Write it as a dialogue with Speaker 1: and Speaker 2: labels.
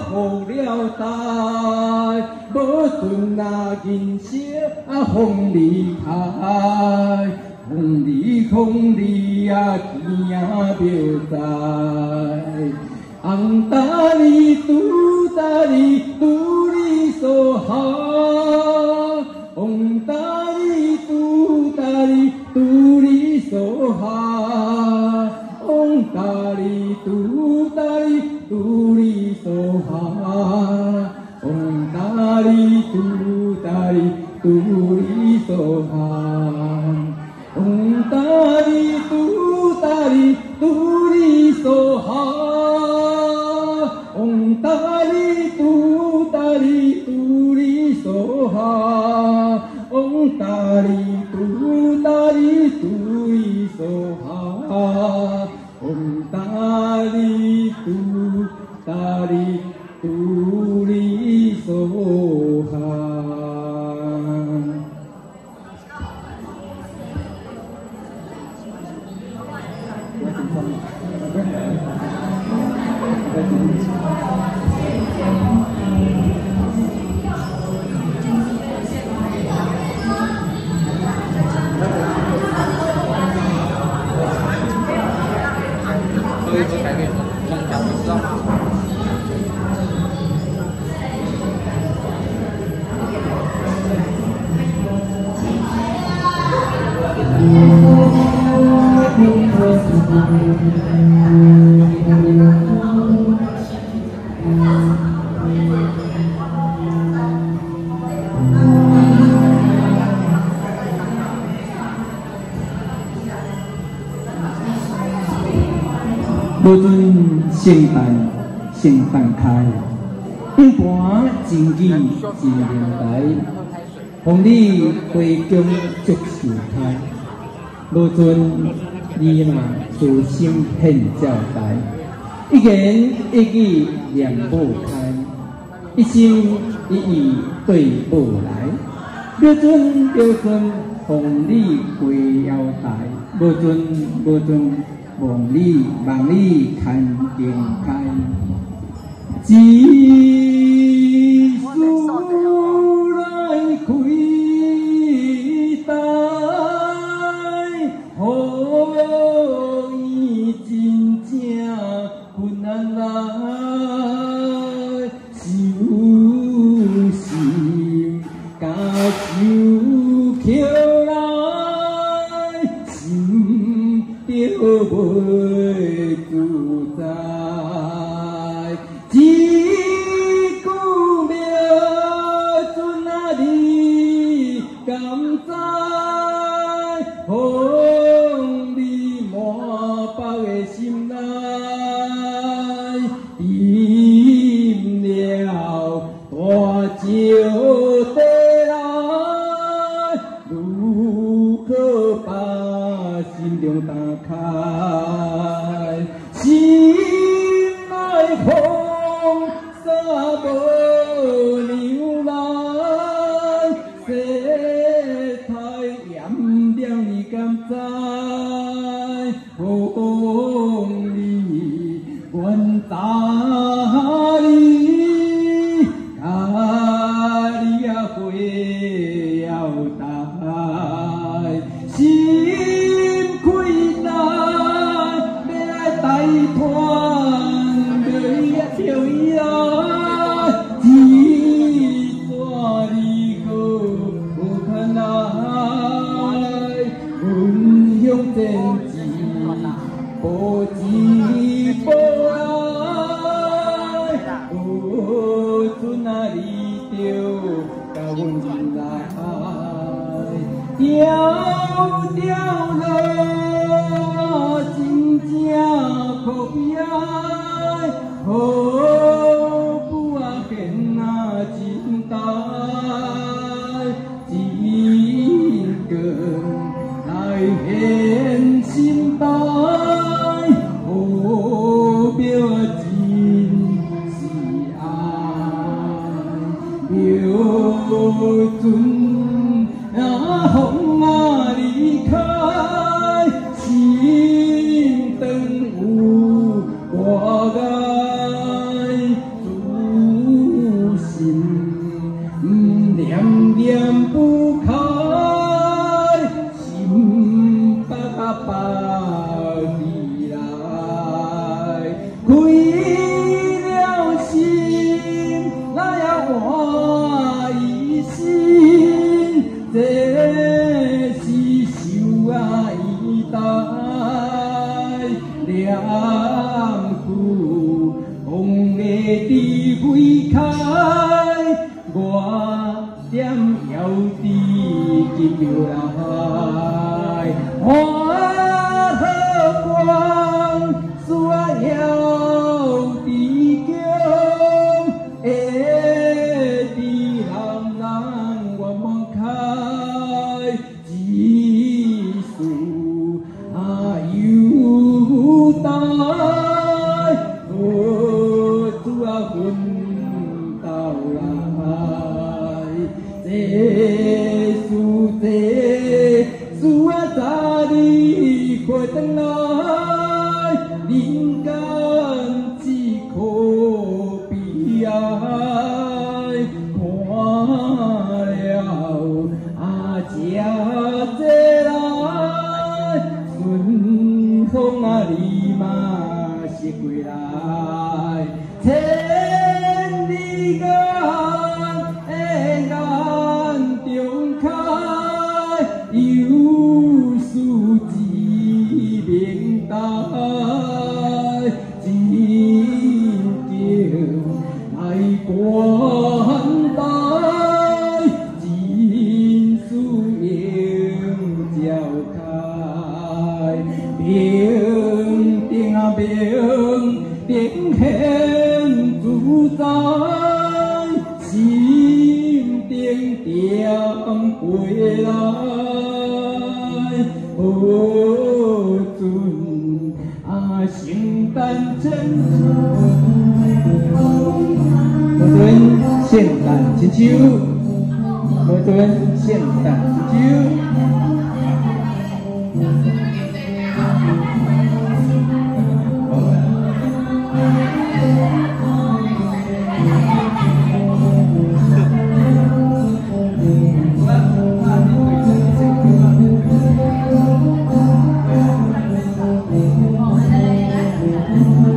Speaker 1: 风流债我从那年起风流债风里风里雨天一直在。红雨里绿赶雾里分不好。 요하 옴다리 뚜 다리 뚜리 소하 감사합니다. 无准圣诞圣诞开，一盘真意是年代，红你回宫祝寿开，无准你嘛自心献照代，一言一语两不开，一心一意对不来，不准不准红你归腰带，不准不准。望你望你看见开，只 Oh. amor. 就到阮心来，摇掉了真正可悲。tôi cứng chim chiều đào hơi hoa 是归来，千里眼的眼中开，有事只明台，真情来关怀，真思应召开， 平定啊平定现自在，心定点归来，哦准啊圣诞真我尊圣诞千秋，我尊圣诞千秋。Amen.